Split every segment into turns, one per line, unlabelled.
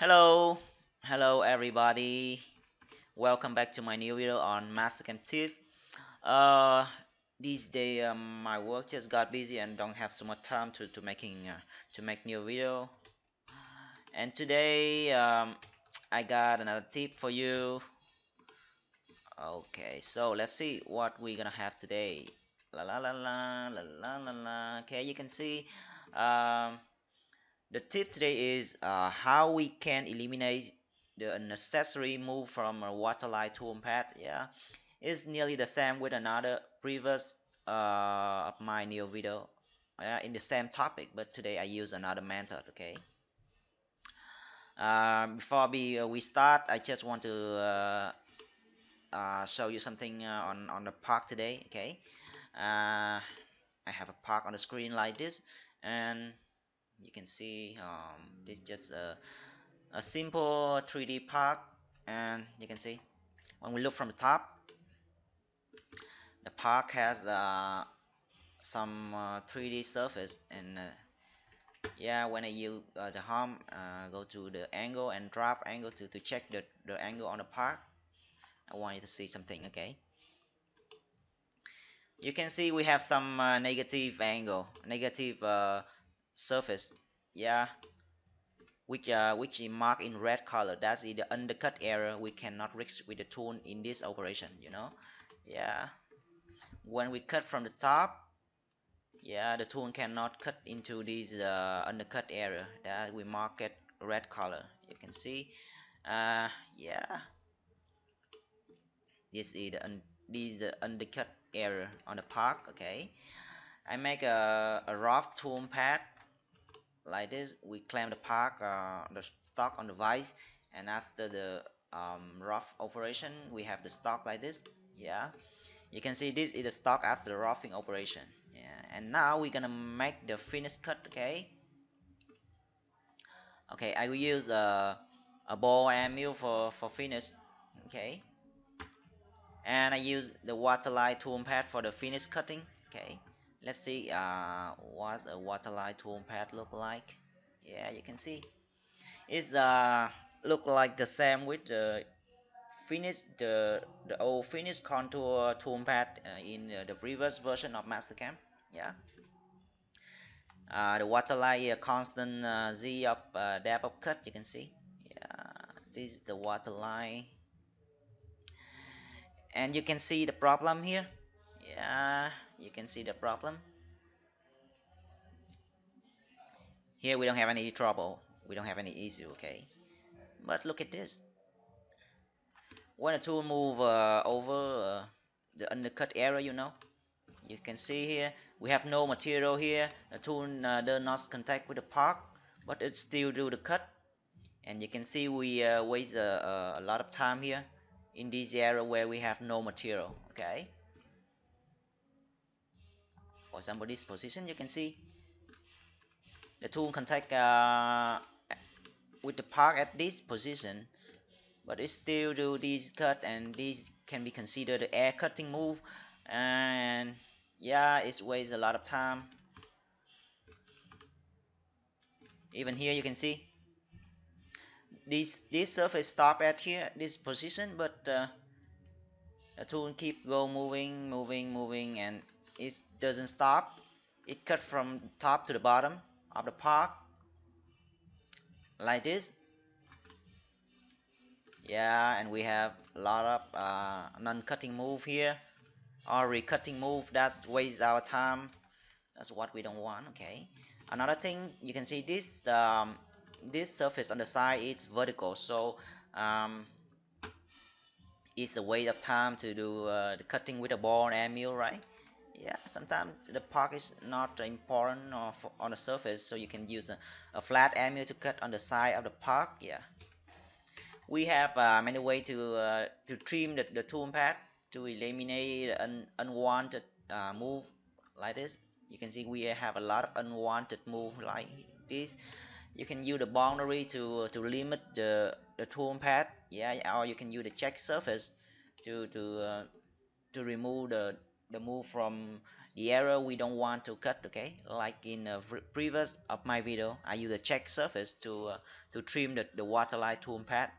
Hello, hello everybody. Welcome back to my new video on Mastercam tip. Uh, this day um, my work just got busy and don't have so much time to to making uh, to make new video. And today um, I got another tip for you. Okay, so let's see what we're gonna have today. La la la la la la la la. Okay, you can see. Um, the tip today is uh, how we can eliminate the unnecessary move from a waterline toolpath. Yeah, it's nearly the same with another previous uh, of my new video uh, in the same topic, but today I use another method. Okay. Uh, before we, uh, we start, I just want to uh, uh, show you something on on the park today. Okay. I have a park on the screen like this, and you can see um, this is just a, a simple 3D park and you can see when we look from the top the park has uh, some uh, 3D surface and uh, yeah when you uh, the home uh, go to the angle and drop angle to, to check the, the angle on the park I want you to see something okay? You can see we have some uh, negative angle negative surface. Yeah which uh, which is marked in red color. That's the undercut area. We cannot reach with the tool in this operation you know? Yeah. When we cut from the top yeah the tool cannot cut into this uh, undercut area. That we mark it red color. You can see. Uh, yeah. This is the this is the undercut area on the park okay? I make a, a rough tool path like this we clamp the park uh, the stock on the vice and after the um, rough operation we have the stock like this. Yeah. You can see this is the stock after the roughing operation. Yeah. And now we're gonna make the finished cut okay? Okay I will use a, a ball end mill for for finish okay? And I use the waterline tool path for the finish cutting okay let's see uh, what a waterline tool path look like? Yeah you can see. It's uh look like the same with the finish the the old finish contour tool path uh, in uh, the previous version of Mastercam yeah. Uh, the waterline uh, constant z of depth of cut you can see. Yeah this is the waterline and you can see the problem here. Yeah you can see the problem. Here we don't have any trouble. We don't have any issue okay? But look at this. When a tool move uh, over uh, the undercut area you know? You can see here we have no material here. The tool uh, does not contact with the part but it still do the cut. And you can see we uh, waste a, a lot of time here in this area where we have no material okay this position you can see the tool contact uh, with the part at this position but it still do this cut and this can be considered air cutting move. And yeah it wastes a lot of time. Even here you can see this this surface stop at here this position but uh, the tool keep go moving moving moving and it doesn't stop. It cut from top to the bottom of the park. Like this. Yeah and we have a lot of uh, non-cutting move here. Or recutting move that's waste our time. That's what we don't want okay. Another thing you can see this um, this surface on the side is vertical. So um, it's a waste of time to do uh, the cutting with a ball end mill right yeah sometimes the part is not important on the surface so you can use a, a flat end mill to cut on the side of the part yeah. We have uh, many ways to uh, to trim the, the tool path to eliminate un, unwanted uh, move like this. You can see we have a lot of unwanted move like this. You can use the boundary to to limit the the tool path yeah or you can use the check surface to to uh, to remove the the move from the area we don't want to cut okay? Like in a previous of my video I use a check surface to uh, to trim the, the waterline tool path.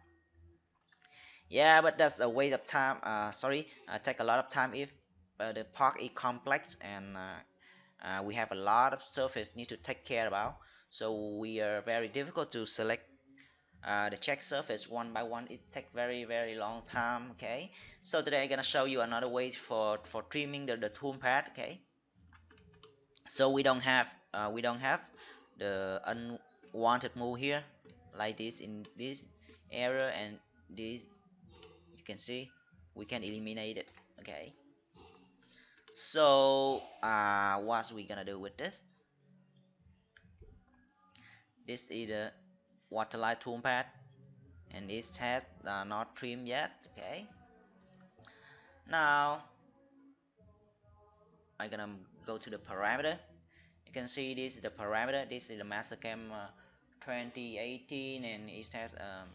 Yeah but that's a waste of time uh, sorry uh, take a lot of time if uh, the park is complex and uh, uh, we have a lot of surface need to take care about. So we are very difficult to select uh, the check surface one by one it take very very long time okay? So today I'm gonna show you another way for for trimming the, the tool path okay? So we don't have uh, we don't have the unwanted move here like this in this area and this you can see we can eliminate it okay? So uh, what we gonna do with this? This is the waterline toolpath. And this has uh, not trimmed yet okay? Now I'm gonna go to the parameter. You can see this is the parameter. This is the Mastercam uh, 2018 and it has um,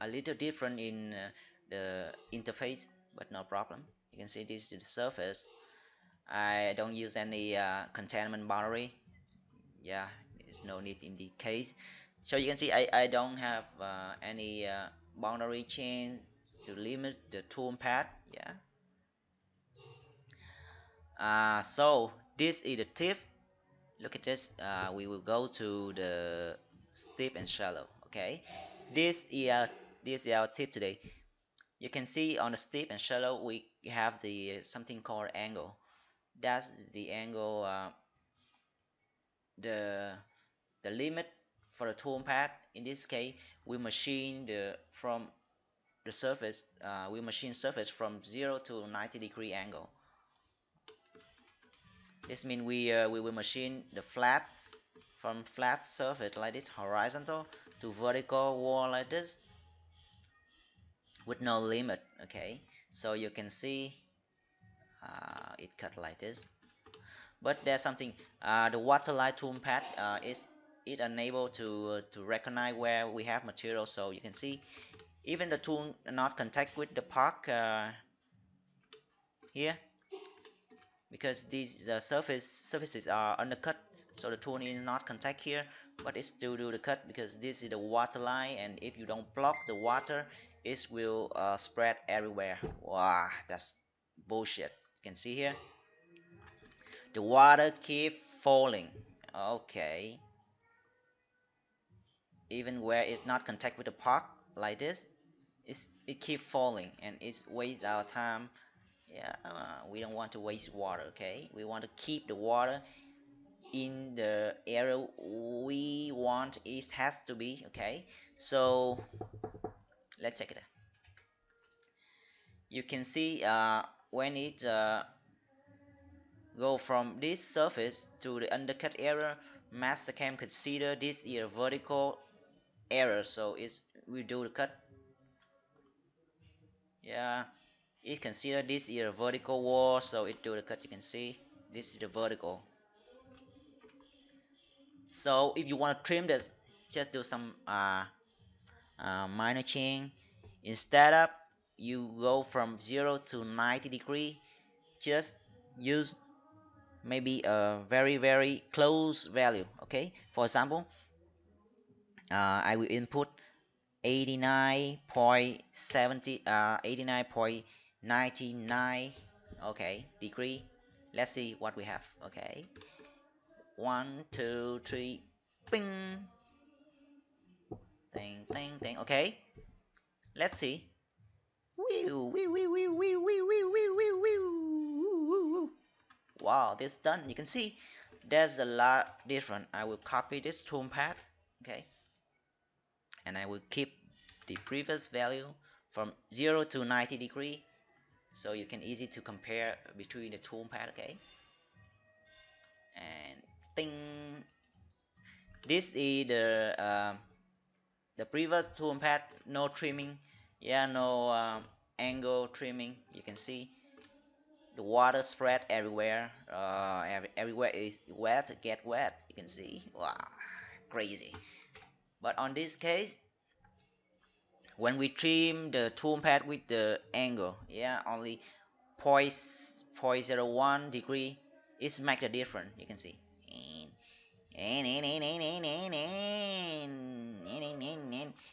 a little different in uh, the interface but no problem. You can see this is the surface. I don't use any uh, containment boundary. Yeah there's no need in the case so you can see I, I don't have uh, any uh, boundary chain to limit the tool path yeah. Uh, so this is the tip. Look at this uh, we will go to the steep and shallow okay? This is our, this is our tip today. You can see on the steep and shallow we have the something called angle. That's the angle uh, the the limit for the tool path in this case we machine the from the surface uh, we machine surface from 0 to 90 degree angle. This means we uh, we will machine the flat from flat surface like this horizontal to vertical wall like this with no limit okay? So you can see uh, it cut like this. But there's something uh, the waterline tool path uh, is it unable to uh, to recognize where we have material. So you can see even the tool not contact with the park uh, here because these uh, surface surfaces are undercut. So the tool is not contact here but it still do the cut because this is the water line. And if you don't block the water it will uh, spread everywhere. Wow that's bullshit. You can see here. The water keep falling. Okay even where it's not contact with the park like this it's, it keep falling and it's waste our time. Yeah uh, we don't want to waste water okay? We want to keep the water in the area we want it has to be okay? So let's check it out. you can see uh, when it uh, go from this surface to the undercut area Mastercam consider this is a vertical error so it's we do the cut. Yeah it consider this is a vertical wall so it do the cut you can see. This is the vertical. So if you want to trim this just do some uh, uh, minor change instead of you go from 0 to 90 degree just use maybe a very very close value okay? For example uh, I will input 89.70 uh, 89.99 okay degree let's see what we have okay one two three ping ding ding ding okay let's see wow this done you can see there's a lot different I will copy this tool path okay and I will keep the previous value from 0 to 90 degree so you can easy to compare between the tool path okay? And this is the uh, the previous tool path no trimming. Yeah no um, angle trimming. You can see the water spread everywhere. Uh, every, everywhere is wet get wet. You can see. Wow crazy but on this case when we trim the tool path with the angle yeah only 0 0.01 degree it's make the difference you can see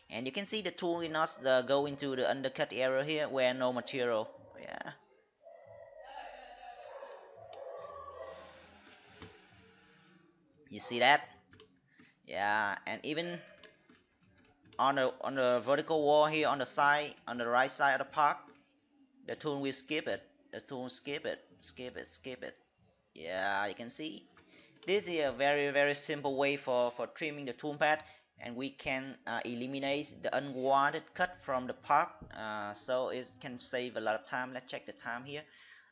and you can see the tool will not uh, go into the undercut area here where no material yeah you see that yeah and even on the on the vertical wall here on the side on the right side of the park the tool will skip it. The tool skip it skip it skip it. Yeah you can see. This is a very very simple way for for trimming the toolpath and we can uh, eliminate the unwanted cut from the park uh, so it can save a lot of time. Let's check the time here.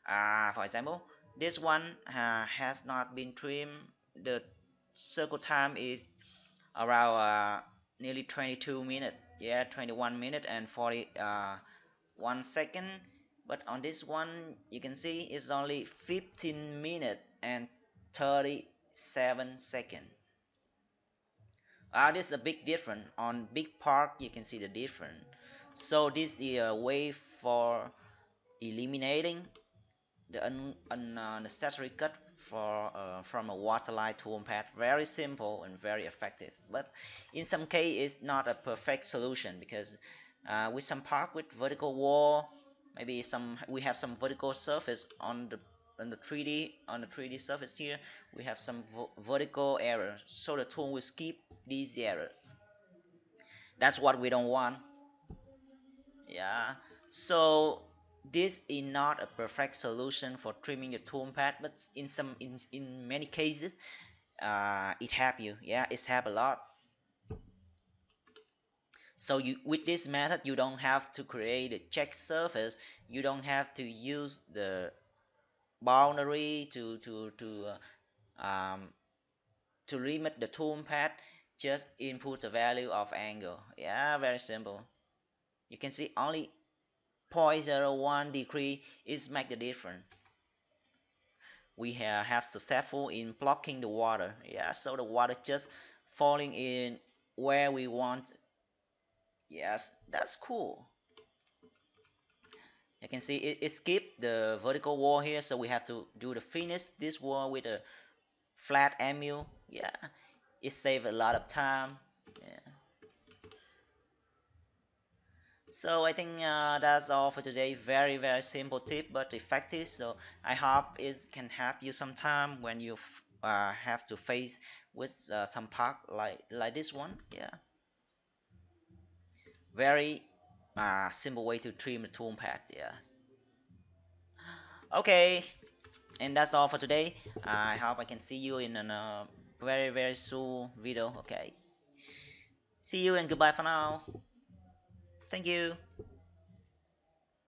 Uh, for example this one uh, has not been trimmed. The cycle time is around uh, nearly 22 minutes yeah 21 minutes and 41 uh, second. But on this one you can see it's only 15 minutes and 37 second. Uh, this is a big difference on big park you can see the difference so this is a way for eliminating the un unnecessary cut for uh, from a waterline toolpath very simple and very effective but in some case it's not a perfect solution because uh, with some park with vertical wall maybe some we have some vertical surface on the on the 3D on the 3D surface here we have some vertical error. So the tool will skip these error. That's what we don't want. Yeah. So this is not a perfect solution for trimming the toolpath but in some in, in many cases uh, it help you. Yeah it help a lot. So you with this method you don't have to create a check surface. You don't have to use the boundary to to to uh, um, to limit the toolpath just input the value of angle. Yeah very simple. You can see only 0.01 degree is make the difference. We have, have successful in blocking the water. Yeah so the water just falling in where we want. Yes that's cool. You can see it, it skipped the vertical wall here so we have to do the finish this wall with a flat MU yeah it saves a lot of time yeah so I think uh, that's all for today. Very very simple tip but effective. So I hope it can help you sometime when you uh, have to face with uh, some part like like this one. Yeah. Very uh, simple way to trim the toolpath yeah. Okay. And that's all for today. I hope I can see you in a uh, very very soon video. Okay. See you and goodbye for now thank you